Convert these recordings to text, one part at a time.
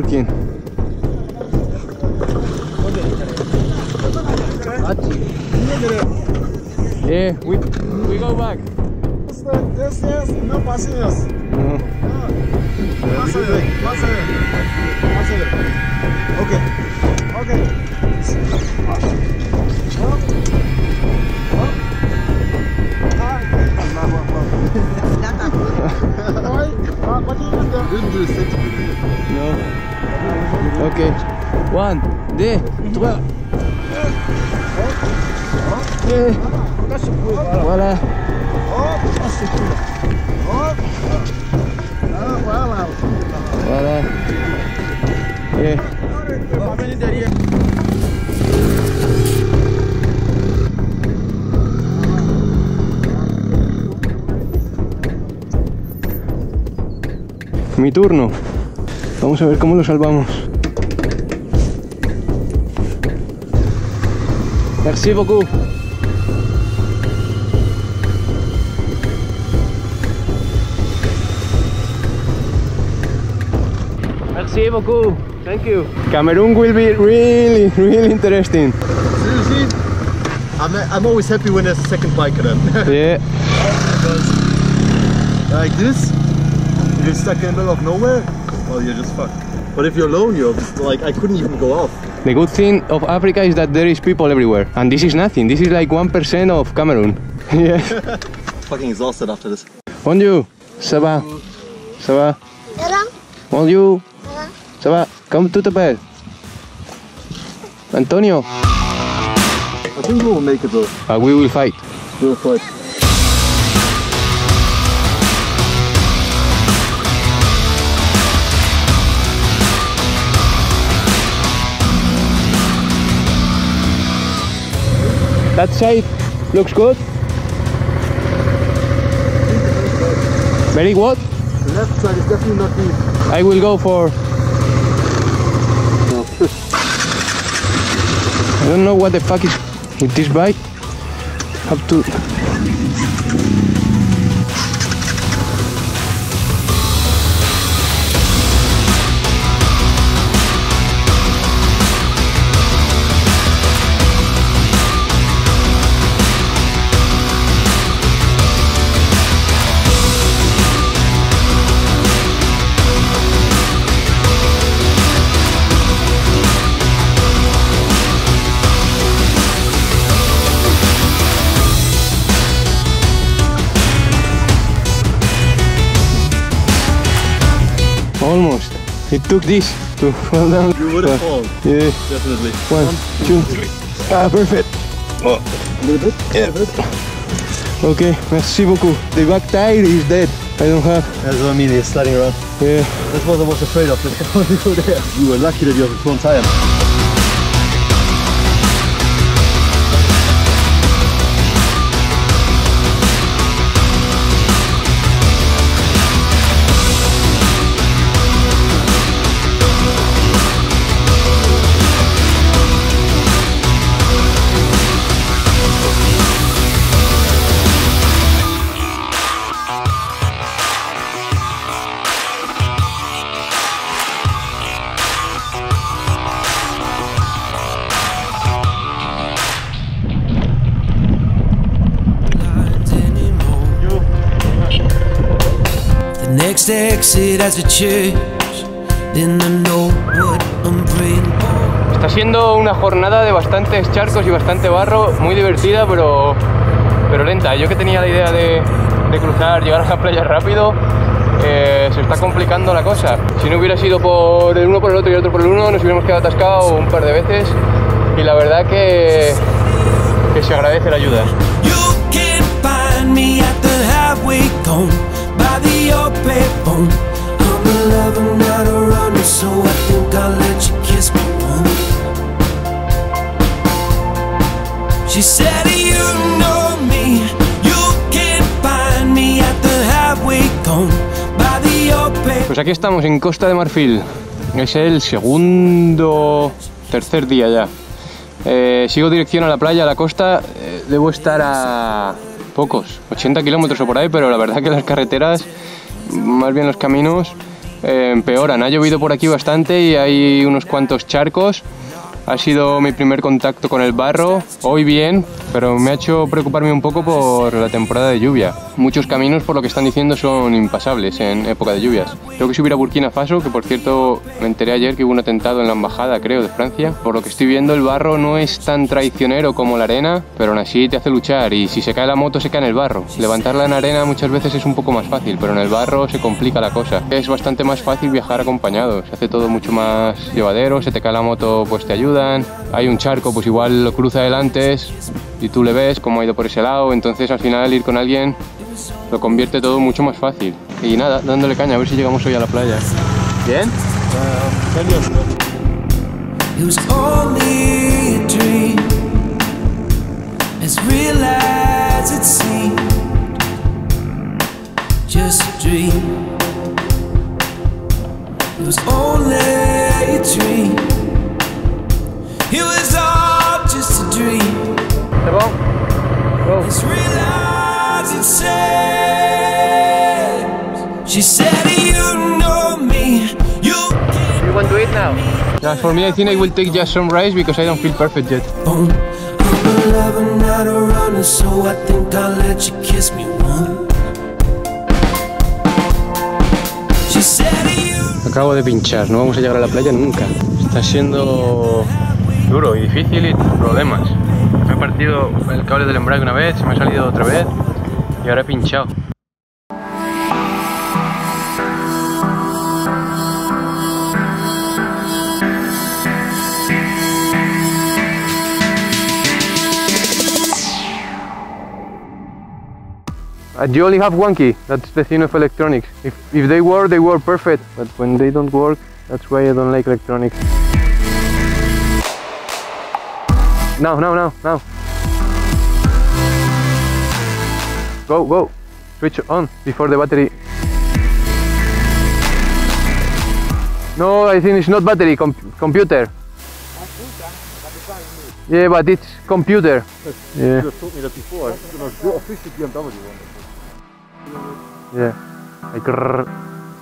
working. Yeah, we we go back. This is no pasillos. No. Pásale, pásale, pásale. Deux, trois. Yeah. Voilà. Mi turno. Vamos a ver cómo lo salvamos. Merci beaucoup. Merci beaucoup. Thank you. Cameroon will be really, really interesting. Seriously? I'm, I'm always happy when there's a second bike then. Yeah. like this, if you're stuck in the middle of nowhere, well you're just fucked. But if you're alone, you're like I couldn't even go off. The good thing of Africa is that there is people everywhere. And this is nothing. This is like 1% of Cameroon. yeah. Fucking exhausted after this. Bonjour. Ça va? Ça va? Bonjour. Ça va? to the bed. Antonio. I think we'll make it though. Uh, we will fight. We'll fight. That side looks good. Very good. The left side is definitely not deep. I will go for. I don't know what the fuck is with this bike. Have to. It took this to fall down. You would have fallen, Yeah. definitely. One, two, three. Ah, perfect. A little bit? Yeah. A little bit. Okay, merci beaucoup. The back tire is dead. I don't have. That's what I mean, he's sliding around. Yeah. That's what I was afraid of. when you go there. You were lucky that you have a front tire. Next exit has a church. Then I know what I'm praying for. Está siendo una jornada de bastantes charcos y bastante barro, muy divertida, pero, pero lenta. Yo que tenía la idea de, de cruzar, llegar a la playa rápido, eh, se está complicando la cosa. Si no hubiera sido por el uno por el otro y el otro por el uno, nos hubiéramos quedado atascados un par de veces. Y la verdad que, que se agradece la ayuda. She said, You know me. You can find me at the. Pues aquí estamos en Costa de Marfil. Es el segundo, tercer día ya. Eh, sigo dirección a la playa, a la costa. Eh, debo estar a pocos, 80 kilómetros o por ahí, pero la verdad que las carreteras, más bien los caminos, eh, empeoran. Ha llovido por aquí bastante y hay unos cuantos charcos. Ha sido mi primer contacto con el barro. Hoy bien, pero me ha hecho preocuparme un poco por la temporada de lluvia. Muchos caminos, por lo que están diciendo, son impasables en época de lluvias. Tengo que subir a Burkina Faso, que por cierto me enteré ayer que hubo un atentado en la embajada, creo, de Francia. Por lo que estoy viendo, el barro no es tan traicionero como la arena, pero aún así te hace luchar. Y si se cae la moto, se cae en el barro. Levantarla en arena muchas veces es un poco más fácil, pero en el barro se complica la cosa. Es bastante más fácil viajar acompañado. Se hace todo mucho más llevadero. Se te cae la moto, pues te Hay un charco, pues igual lo cruza delante y tú le ves cómo ha ido por ese lado. Entonces al final ir con alguien lo convierte todo mucho más fácil. Y nada, dándole caña, a ver si llegamos hoy a la playa. ¿Bien? It it seemed. Just a dream. It was. It all just a dream, ¿Se va? Go. as real as it seems. She said, You know me, you can You want to eat now? Yeah, for me, I think I will take just some rice because I don't feel perfect yet. bone. I'm a lover, not a runner, so I think I'll let you kiss me once. She said you Acabo de pinchar, no vamos a llegar a la playa nunca. Está siendo duro y difícil y problemas. Me he partido el cable del embrague una vez, se me ha salido otra vez y ahora he pinchado. Uh, you only have one key. That's the thing of electronics. If, if they work, they work perfect. But when they don't work, that's why I don't like electronics. Now, no, no, no. Go, go. Switch on before the battery. No, I think it's not battery, com- computer. Yeah, but it's computer. Yeah. You told me that before. No official BMW one. Yeah. Like,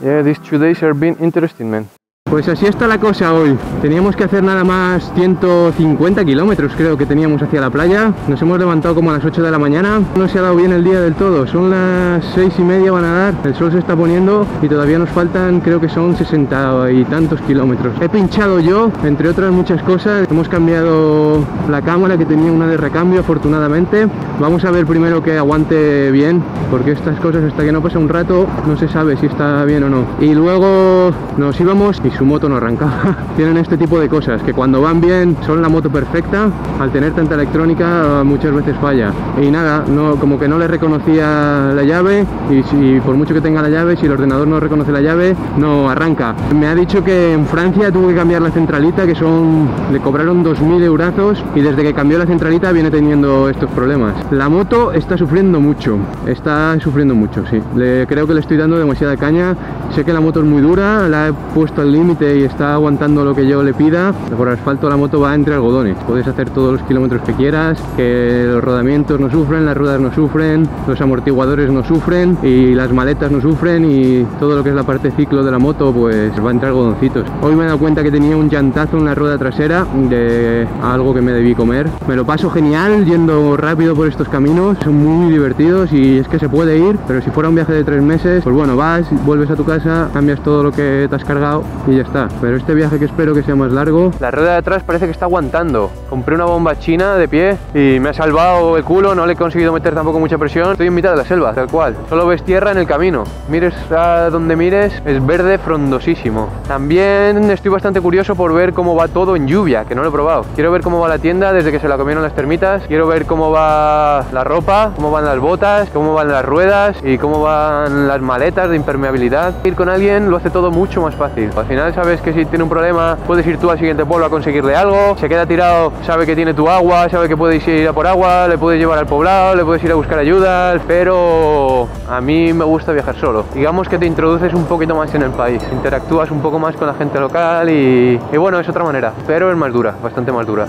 yeah, these two days have been interesting, man. Pues así está la cosa hoy. Teníamos que hacer nada más 150 kilómetros, creo que teníamos hacia la playa. Nos hemos levantado como a las 8 de la mañana. No se ha dado bien el día del todo. Son las 6 y media van a dar. El sol se está poniendo y todavía nos faltan, creo que son 60 y tantos kilómetros. He pinchado yo, entre otras muchas cosas. Hemos cambiado la cámara que tenía una de recambio, afortunadamente. Vamos a ver primero que aguante bien, porque estas cosas hasta que no pasa un rato no se sabe si está bien o no. Y luego nos íbamos y su moto no arrancaba. Tienen este tipo de cosas, que cuando van bien son la moto perfecta, al tener tanta electrónica muchas veces falla. Y nada, no, como que no le reconocía la llave y si por mucho que tenga la llave, si el ordenador no reconoce la llave, no arranca. Me ha dicho que en Francia tuvo que cambiar la centralita, que son, le cobraron 2.000 eurazos y desde que cambió la centralita viene teniendo estos problemas. La moto está sufriendo mucho, está sufriendo mucho, sí. Le, creo que le estoy dando demasiada caña. Sé que la moto es muy dura, la he puesto al límite y está aguantando lo que yo le pida. Por asfalto la moto va entre algodones. Puedes hacer todos los kilómetros que quieras, que los rodamientos no sufren, las ruedas no sufren, los amortiguadores no sufren y las maletas no sufren y todo lo que es la parte ciclo de la moto pues va entre algodoncitos. Hoy me he dado cuenta que tenía un llantazo en la rueda trasera de algo que me debí comer. Me lo paso genial yendo rápido por estos caminos, son muy divertidos y es que se puede ir, pero si fuera un viaje de tres meses, pues bueno, vas, vuelves a tu casa, cambias todo lo que te has cargado ya está. Pero este viaje que espero que sea más largo, la rueda de atrás parece que está aguantando. Compré una bomba china de pie y me ha salvado el culo, no le he conseguido meter tampoco mucha presión. Estoy en mitad de la selva, tal cual. Solo ves tierra en el camino. Mires a donde mires, es verde frondosísimo. También estoy bastante curioso por ver cómo va todo en lluvia, que no lo he probado. Quiero ver cómo va la tienda desde que se la comieron las termitas. Quiero ver cómo va la ropa, cómo van las botas, cómo van las ruedas y cómo van las maletas de impermeabilidad. Ir con alguien lo hace todo mucho más fácil. Al final sabes que si tiene un problema puedes ir tú al siguiente pueblo a conseguirle algo. Se queda tirado, sabe que tiene tu agua, sabe que puedes ir a por agua, le puedes llevar al poblado, le puedes ir a buscar ayuda. Pero a mí me gusta viajar solo. Digamos que te introduces un poquito más en el país, interactúas un poco más con la gente local y, y bueno, es otra manera. Pero es más dura, bastante más dura.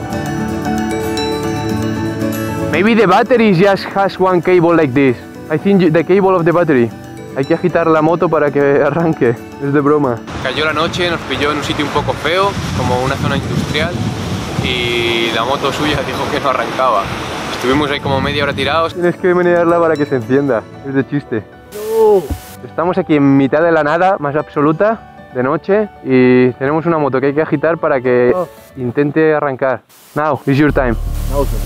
Maybe the battery just has one cable like this. I think the cable of the battery. Hay que agitar la moto para que arranque. Es de broma. Cayó la noche, nos pilló en un sitio un poco feo, como una zona industrial, y la moto suya dijo que no arrancaba. Estuvimos ahí como media hora tirados. Tienes que menearla para que se encienda. Es de chiste. Estamos aquí en mitad de la nada más absoluta, de noche, y tenemos una moto que hay que agitar para que intente arrancar. Now, it's your time. Now it's my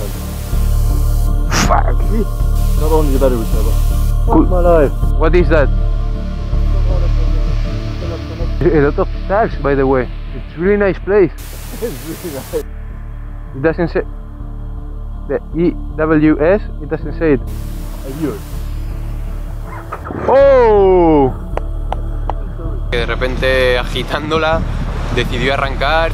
time. Fuck. Not only the battery. Fuck my life. What is that? A lot of stars, by the way. It's really nice place. It doesn't say the EWS. It doesn't say it. ¡Oh! Que de repente agitándola decidió arrancar.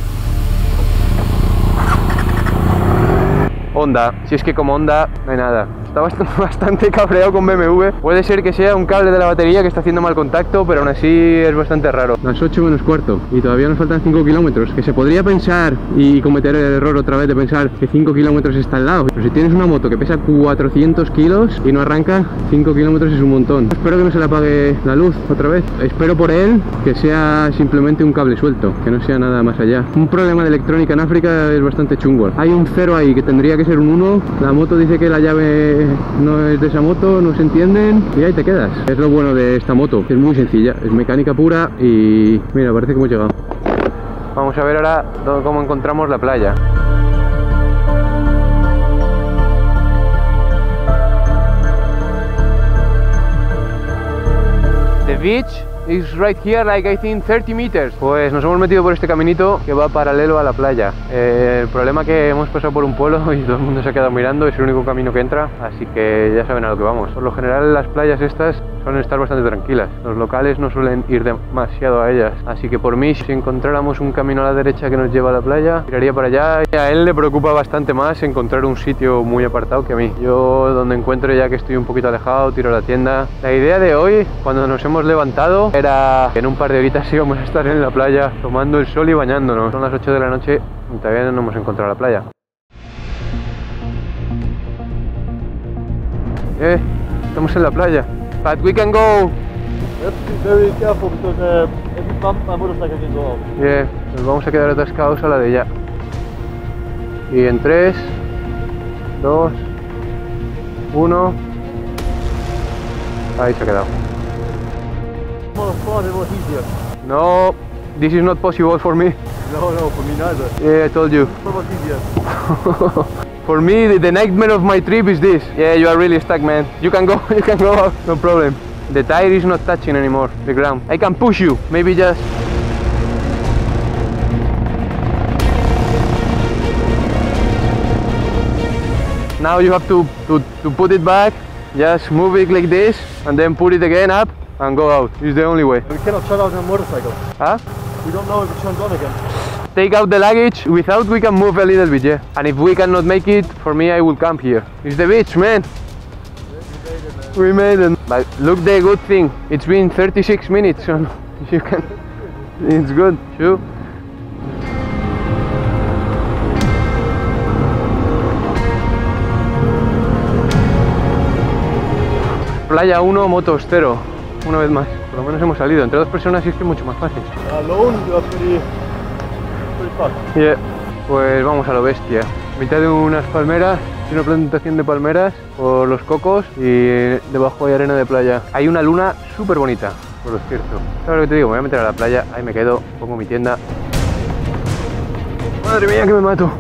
Honda, si es que como Honda no hay nada. Está bastante, cabreado con BMW. Puede ser que sea un cable de la batería que está haciendo mal contacto, pero aún así es bastante raro. Las 8 menos cuarto y todavía nos faltan 5 kilómetros. Que se podría pensar y cometer el error otra vez de pensar que 5 kilómetros está al lado. Pero si tienes una moto que pesa 400 kilos y no arranca, 5 kilómetros es un montón. Espero que no se le apague la luz otra vez. Espero por él que sea simplemente un cable suelto, que no sea nada más allá. Un problema de electrónica en África es bastante chungo. Hay un 0 ahí que tendría que ser un 1. La moto dice que la llave no es de esa moto, no se entienden y ahí te quedas. Es lo bueno de esta moto, es muy sencilla, es mecánica pura y mira, parece que hemos llegado. Vamos a ver ahora cómo encontramos la playa. The beach is right here, like I think 30 meters. Pues nos hemos metido por este caminito que va paralelo a la playa. Eh, el problema que hemos pasado por un pueblo y todo el mundo se ha quedado mirando, es el único camino que entra, así que ya saben a lo que vamos. Por lo general las playas estas suelen estar bastante tranquilas. Los locales no suelen ir demasiado a ellas. Así que por mí, si encontráramos un camino a la derecha que nos lleva a la playa, tiraría para allá. Y a él le preocupa bastante más encontrar un sitio muy apartado que a mí. Yo donde encuentro ya que estoy un poquito alejado, tiro a la tienda. La idea de hoy, cuando nos hemos levantado, era que en un par de horitas íbamos a estar en la playa tomando el sol y bañándonos. Son las 8 de la noche y todavía no hemos encontrado la playa. Eh, estamos en la playa. But we can go. You have to be very careful because uh, every bump my motorcycle can go out. Yeah, nos vamos a quedar atascados a la de ya. Y en 3, 2, 1. Ahí se ha quedado. No, this is not possible for me. No, no, for me neither. Yeah, I told you. It was easier. For me, the, the nightmare of my trip is this. Yeah, you are really stuck, man. You can go, you can go out, no problem. The tire is not touching anymore, the ground. I can push you, maybe just. Now you have to, to, to put it back, just move it like this, and then put it again up and go out. It's the only way. We cannot shut out the motorcycle. Huh? We don't know if it turns on again. Take out the luggage without we can move a little bit yeah. And if we cannot make it for me i will camp here. It's the beach man. We made it. But look the good thing. It's been 36 minutes so you can it's good. Sure. Playa 1, motos 0, una vez más. Por lo menos hemos salido. Entre dos personas y es que mucho más fácil. Alone, Yeah. Pues vamos a lo bestia. Mitad de unas palmeras, una plantación de palmeras por los cocos y debajo hay arena de playa. Hay una luna súper bonita, por lo cierto. ¿Sabes lo que te digo? Me voy a meter a la playa, ahí me quedo, pongo mi tienda. Madre mía que me mato.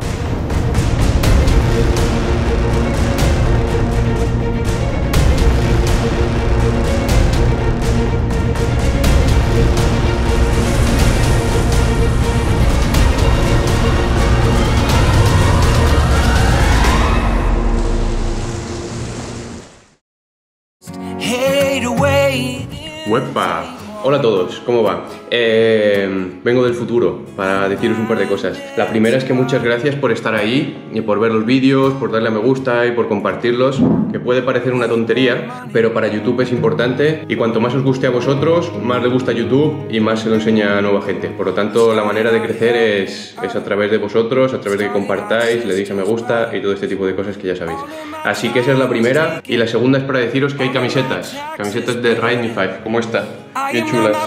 Hola a todos, ¿cómo va? Eh, vengo del futuro para deciros un par de cosas. La primera es que muchas gracias por estar ahí y por ver los vídeos, por darle a me gusta y por compartirlos, que puede parecer una tontería, pero para YouTube es importante y cuanto más os guste a vosotros, más le gusta YouTube y más se lo enseña a nueva gente. Por lo tanto, la manera de crecer es, es a través de vosotros, a través de que compartáis, le deis a me gusta y todo este tipo de cosas que ya sabéis. Así que esa es la primera y la segunda es para deciros que hay camisetas, camisetas de Ride Me 5, como esta, bien chulas.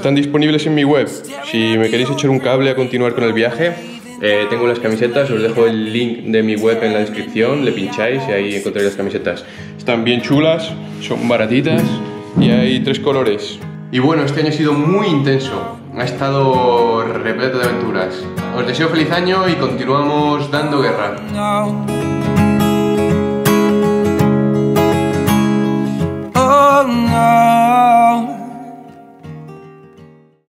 Están disponibles en mi web. Si me queréis echar un cable a continuar con el viaje, eh, tengo las camisetas, os dejo el link de mi web en la descripción, le pincháis y ahí encontraréis las camisetas. Están bien chulas, son baratitas y hay tres colores. Y bueno, este año ha sido muy intenso, ha estado repleto de aventuras. Os deseo feliz año y continuamos dando guerra. Oh no.